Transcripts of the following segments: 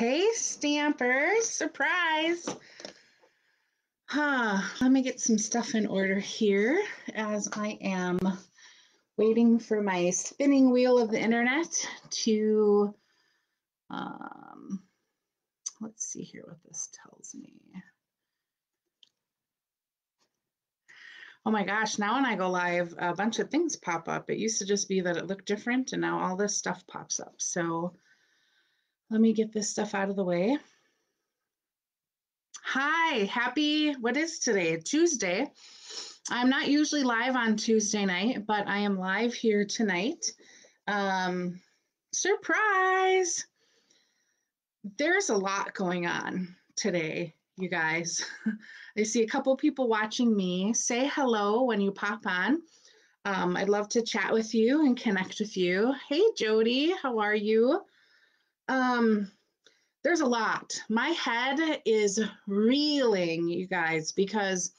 Hey, Stampers, surprise. Huh, let me get some stuff in order here as I am waiting for my spinning wheel of the internet to, um, let's see here what this tells me. Oh my gosh, now when I go live, a bunch of things pop up. It used to just be that it looked different and now all this stuff pops up. So let me get this stuff out of the way. Hi, happy, what is today? Tuesday. I'm not usually live on Tuesday night, but I am live here tonight. Um, surprise! There's a lot going on today, you guys. I see a couple people watching me. Say hello when you pop on. Um, I'd love to chat with you and connect with you. Hey, Jody, how are you? Um, there's a lot. My head is reeling, you guys, because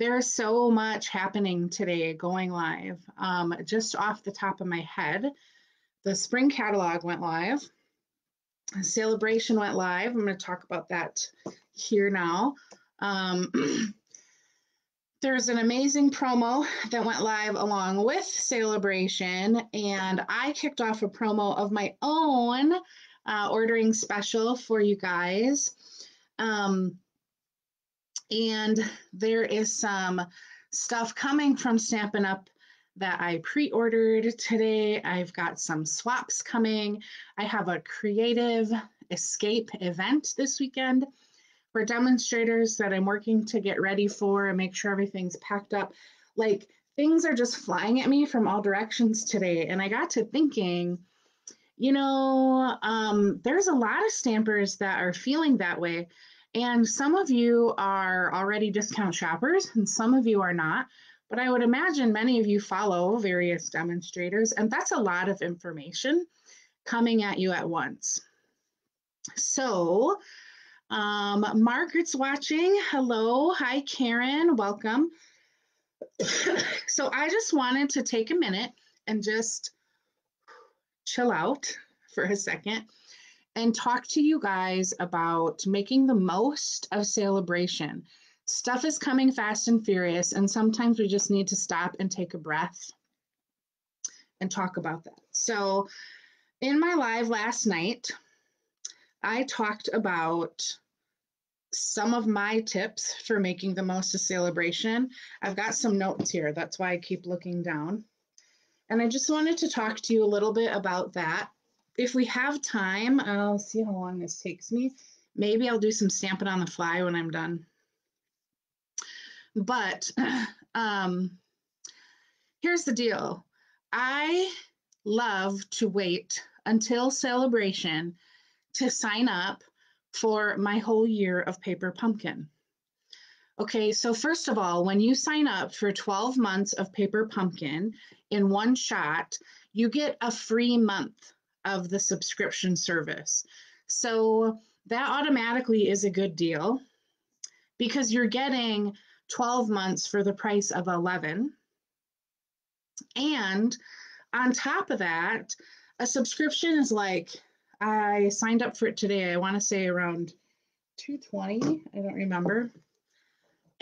there's so much happening today going live. Um, just off the top of my head, the spring catalog went live. Sale-A-Bration went live. I'm going to talk about that here now. Um, there's an amazing promo that went live along with Sale-A-Bration, and I kicked off a promo of my own uh, ordering special for you guys. Um, and there is some stuff coming from Stampin' Up! that I pre-ordered today. I've got some swaps coming. I have a creative escape event this weekend for demonstrators that I'm working to get ready for and make sure everything's packed up. Like things are just flying at me from all directions today. And I got to thinking, you know, um, there's a lot of stampers that are feeling that way. And some of you are already discount shoppers, and some of you are not. But I would imagine many of you follow various demonstrators, and that's a lot of information coming at you at once. So, um, Margaret's watching. Hello. Hi, Karen. Welcome. so, I just wanted to take a minute and just chill out for a second and talk to you guys about making the most of Sale-A-Bration. Stuff is coming fast and furious, and sometimes we just need to stop and take a breath and talk about that. So, in my live last night, I talked about some of my tips for making the most of Sale-A-Bration. I've got some notes here, that's why I keep looking down. And I just wanted to talk to you a little bit about that. If we have time, I'll see how long this takes me. Maybe I'll do some stamping on the fly when I'm done. But um, here's the deal I love to wait until Sale-A-Bration to sign up for my whole year of Paper Pumpkin. Okay, so first of all, when you sign up for 12 months of Paper Pumpkin in one shot, you get a free month of the subscription service. So that automatically is a good deal because you're getting 12 months for the price of 11. And on top of that, a subscription is like I signed up for it today. I want to say around 220. I don't remember.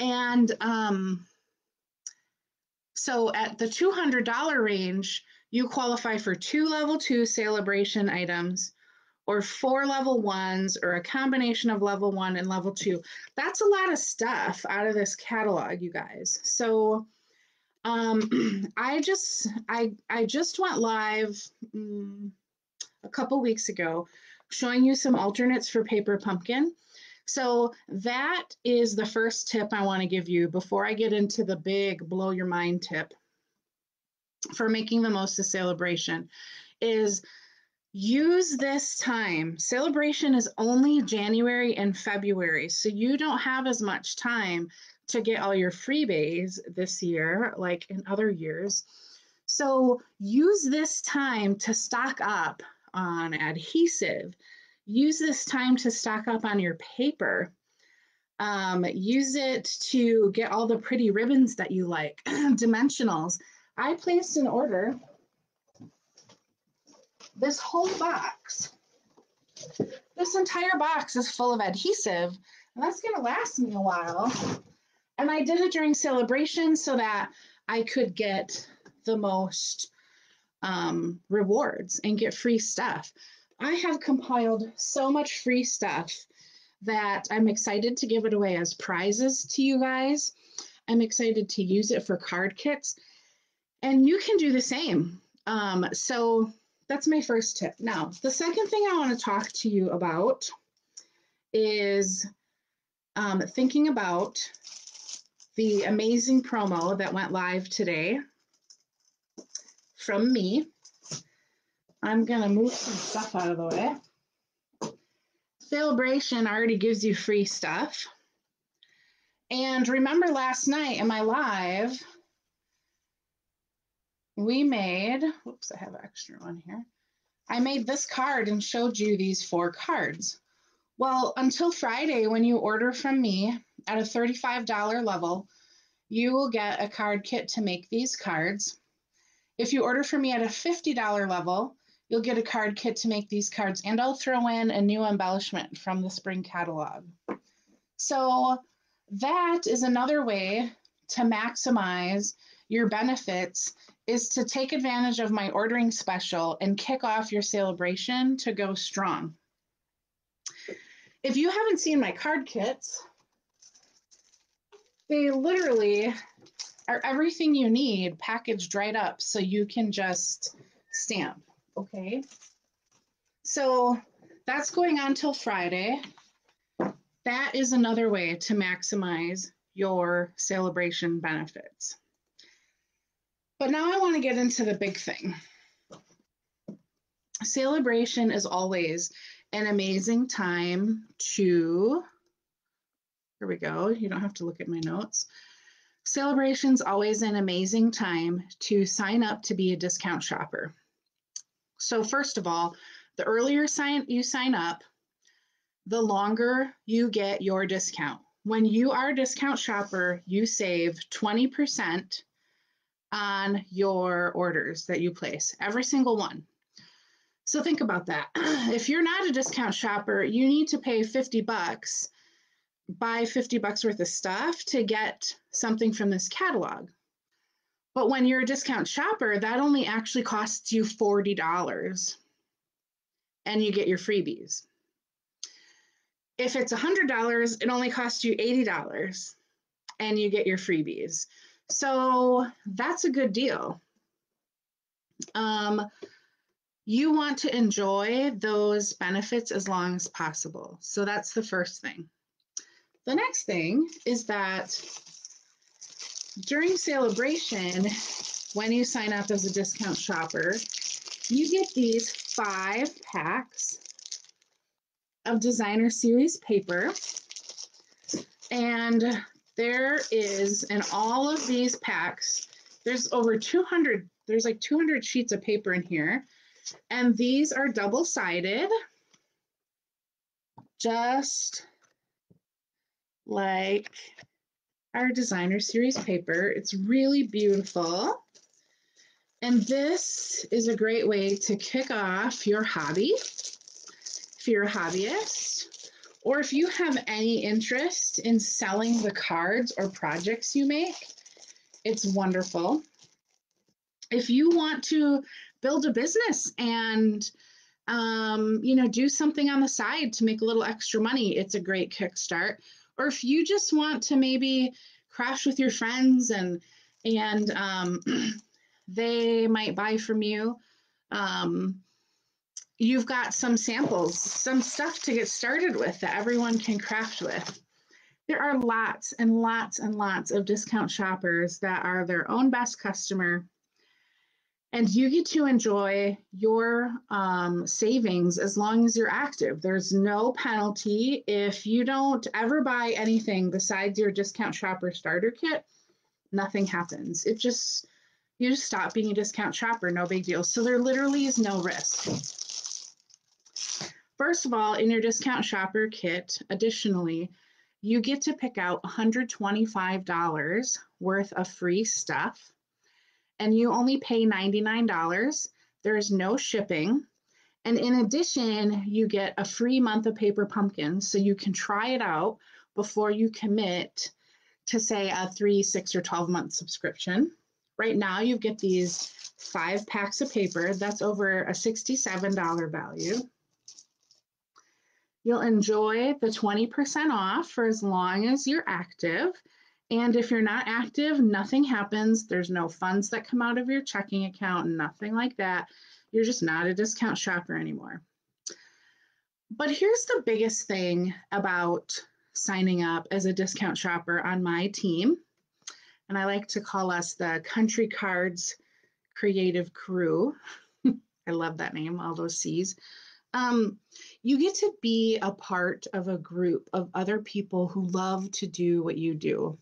And um, so at the $200 range, you qualify for two level two Sale-A-Bration items or four level ones or a combination of level one and level two. That's a lot of stuff out of this catalog, you guys. So um, I just I I just went live um, a couple weeks ago showing you some alternates for paper pumpkin. So that is the first tip I want to give you before I get into the big blow your mind tip for making the most of Sale-A-Bration is use this time. Sale-A-Bration is only January and February, so you don't have as much time to get all your freebies this year like in other years. So use this time to stock up on adhesive, use this time to stock up on your paper. Um, use it to get all the pretty ribbons that you like, dimensionals. I placed an order. This whole box, this entire box is full of adhesive and that's going to last me a while. And I did it during Sale-A-Bration so that I could get the most um, rewards and get free stuff. I have compiled so much free stuff that I'm excited to give it away as prizes to you guys. I'm excited to use it for card kits. And you can do the same. Um, so that's my first tip. Now, the second thing I want to talk to you about is um, thinking about the amazing promo that went live today from me. I'm going to move some stuff out of the way. Sale-A-Bration already gives you free stuff. And remember last night in my live, we made, whoops, I have an extra one here. I made this card and showed you these four cards. Well, until Friday, when you order from me at a $35 level, you will get a card kit to make these cards. If you order from me at a $50 level, you'll get a card kit to make these cards, and I'll throw in a new embellishment from the spring catalog. So that is another way to maximize your benefits is to take advantage of my ordering special and kick off your Sale-A-Bration to go strong. If you haven't seen my card kits, they literally are everything you need packaged right up so you can just stamp, okay? So that's going on till Friday. That is another way to maximize your Sale-A-Bration benefits. But now I want to get into the big thing. Sale-A-Bration is always an amazing time to, here we go, you don't have to look at my notes. Sale-A-Bration's always an amazing time to sign up to be a discount shopper. So first of all, the earlier sign you sign up, the longer you get your discount. When you are a discount shopper, you save 20% on your orders that you place, every single one. So think about that. If you're not a discount shopper, you need to pay 50 bucks, buy 50 bucks worth of stuff to get something from this catalog. But when you're a discount shopper, that only actually costs you $40 and you get your freebies. If it's $100, it only costs you $80 and you get your freebies. So that's a good deal. Um, you want to enjoy those benefits as long as possible. So that's the first thing. The next thing is that during Sale-A-Bration, when you sign up as a discount shopper, you get these five packs of designer series paper. And there is in all of these packs, there's over 200, there's like 200 sheets of paper in here. And these are double sided, just like our designer series paper. It's really beautiful. And this is a great way to kick off your hobby if you're a hobbyist or if you have any interest in selling the cards or projects you make, it's wonderful. If you want to build a business and um, you know, do something on the side to make a little extra money, it's a great kickstart. Or if you just want to maybe crash with your friends and and um, they might buy from you. Um, you've got some samples, some stuff to get started with that everyone can craft with. There are lots and lots and lots of discount shoppers that are their own best customer. And you get to enjoy your um, savings as long as you're active. There's no penalty. If you don't ever buy anything besides your discount shopper starter kit, nothing happens. It just, you just stop being a discount shopper, no big deal. So there literally is no risk. First of all, in your discount shopper kit, additionally, you get to pick out $125 worth of free stuff, and you only pay $99. There's no shipping, And in addition, you get a free month of Paper Pumpkins so you can try it out before you commit to, say, a three, six, or 12 month subscription. Right now, you get these five packs of paper. That's over a $67 value. You'll enjoy the 20% off for as long as you're active. And if you're not active, nothing happens. There's no funds that come out of your checking account, nothing like that. You're just not a discount shopper anymore. But here's the biggest thing about signing up as a discount shopper on my team. And I like to call us the Country Cards Creative Crew. I love that name, all those C's. Um, you get to be a part of a group of other people who love to do what you do.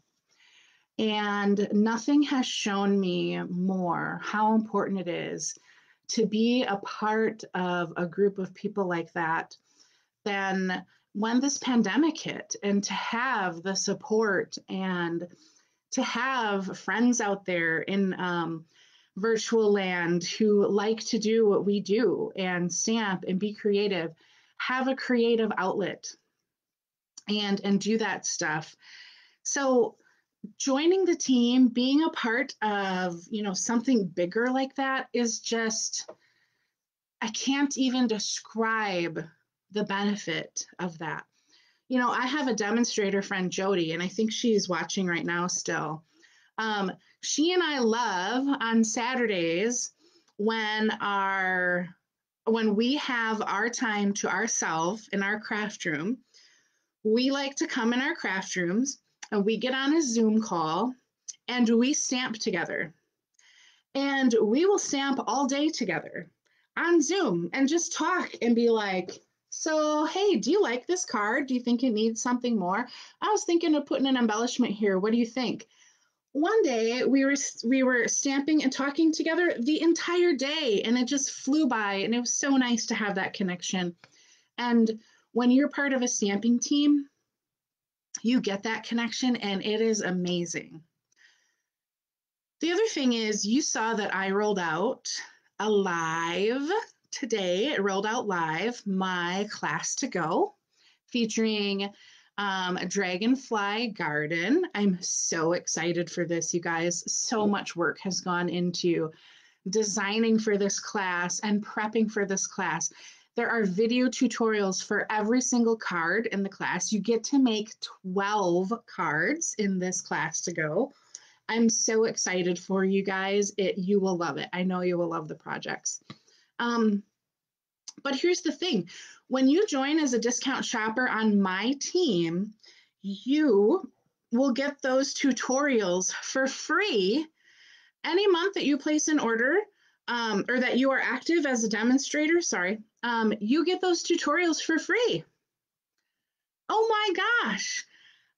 And nothing has shown me more how important it is to be a part of a group of people like that than when this pandemic hit and to have the support and to have friends out there in um, virtual land who like to do what we do and stamp and be creative have a creative outlet and and do that stuff. So joining the team being a part of you know something bigger like that is just i can't even describe the benefit of that. You know i have a demonstrator friend jody and i think she's watching right now still. Um, she and i love on saturdays when our when we have our time to ourselves in our craft room we like to come in our craft rooms and we get on a Zoom call and we stamp together. And we will stamp all day together on Zoom and just talk and be like, so, hey, do you like this card? Do you think it needs something more? I was thinking of putting an embellishment here. What do you think? One day we were we were stamping and talking together the entire day and it just flew by and it was so nice to have that connection. And when you're part of a stamping team, you get that connection and it is amazing. The other thing is, you saw that I rolled out a live today. It rolled out live my class to go featuring um, a dragonfly garden. I'm so excited for this, you guys. So much work has gone into designing for this class and prepping for this class. There are video tutorials for every single card in the class. You get to make 12 cards in this class to go. I'm so excited for you guys. It you will love it. I know you will love the projects. Um, but here's the thing. When you join as a discount shopper on my team, you will get those tutorials for free any month that you place an order um, or that you are active as a demonstrator, sorry, um, you get those tutorials for free. Oh my gosh.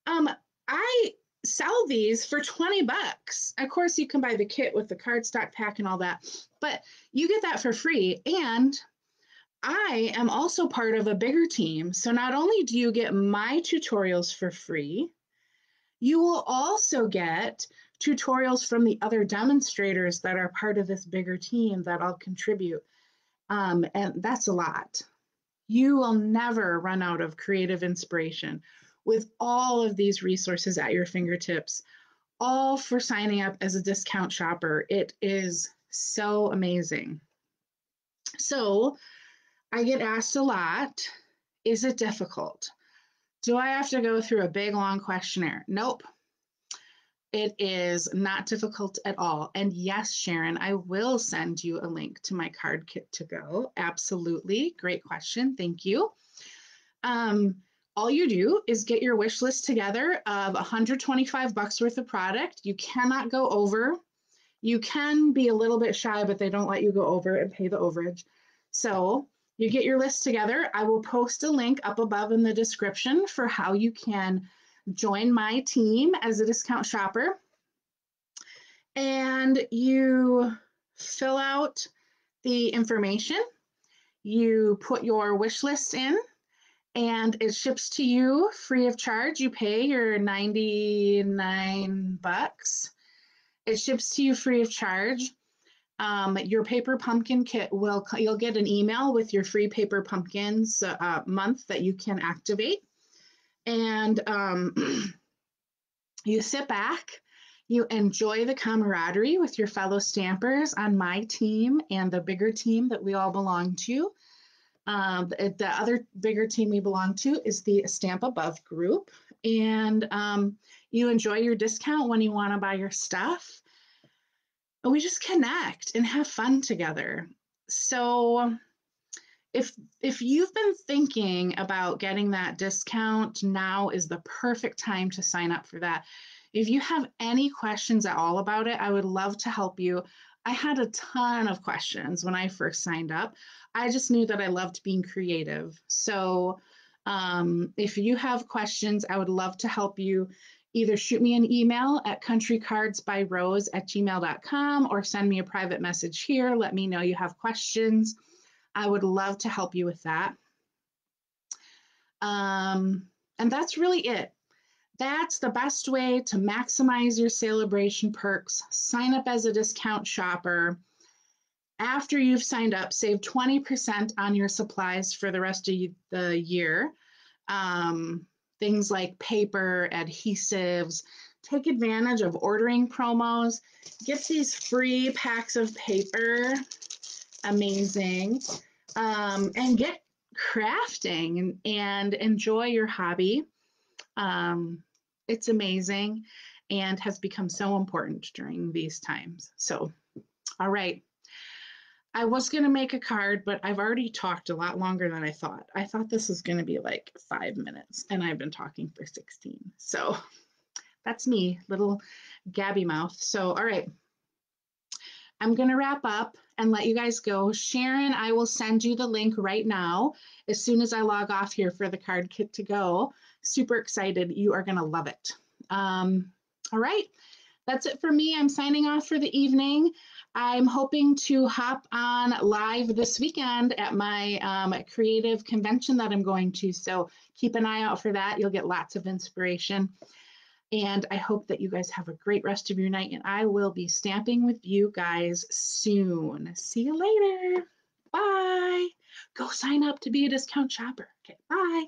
Um, I sell these for 20 bucks. Of course, you can buy the kit with the cardstock pack and all that, but you get that for free. And I am also part of a bigger team. So not only do you get my tutorials for free, you will also get tutorials from the other demonstrators that are part of this bigger team that I'll contribute. Um, and that's a lot. You will never run out of creative inspiration with all of these resources at your fingertips, all for signing up as a discount shopper. It is so amazing. So I get asked a lot, is it difficult? Do I have to go through a big long questionnaire? Nope. It is not difficult at all. And yes, Sharon, I will send you a link to my card kit to go. Absolutely. Great question. Thank you. Um, all you do is get your wish list together of 125 bucks worth of product. You cannot go over. You can be a little bit shy, but they don't let you go over and pay the overage. So you get your list together. I will post a link up above in the description for how you can join my team as a discount shopper. And you fill out the information, you put your wish list in, and it ships to you free of charge. You pay your 99 bucks. It ships to you free of charge. Um, your paper pumpkin kit will, you'll get an email with your free paper pumpkins uh, month that you can activate. And um, you sit back, you enjoy the camaraderie with your fellow stampers on my team and the bigger team that we all belong to. Um, the, the, other bigger team we belong to is the Stamp Above group. And um, you enjoy your discount when you want to buy your stuff we just connect and have fun together. So if if you've been thinking about getting that discount, now is the perfect time to sign up for that. If you have any questions at all about it, I would love to help you. I had a ton of questions when I first signed up. I just knew that I loved being creative. So um, if you have questions, I would love to help you either shoot me an email at countrycardsbyrose at gmail.com or send me a private message here. Let me know you have questions. I would love to help you with that. Um, and that's really it. That's the best way to maximize your Sale-A-Bration perks. Sign up as a discount shopper. After you've signed up, save 20% on your supplies for the rest of the year. Um, things like paper, adhesives. Take advantage of ordering promos. Get these free packs of paper. Amazing. Um, and get crafting and, and enjoy your hobby. Um, it's amazing and has become so important during these times. So, all right. I was going to make a card, but I've already talked a lot longer than I thought. I thought this was going to be like five minutes, and I've been talking for 16. So that's me, little Gabby mouth. So, all right. I'm going to wrap up and let you guys go. Sharon, I will send you the link right now as soon as I log off here for the card kit to go. Super excited. You are going to love it. Um, all right. That's it for me. I'm signing off for the evening. I'm hoping to hop on live this weekend at my um, creative convention that I'm going to. So keep an eye out for that. You'll get lots of inspiration. And I hope that you guys have a great rest of your night. And I will be stamping with you guys soon. See you later. Bye. Go sign up to be a discount shopper. Okay, bye.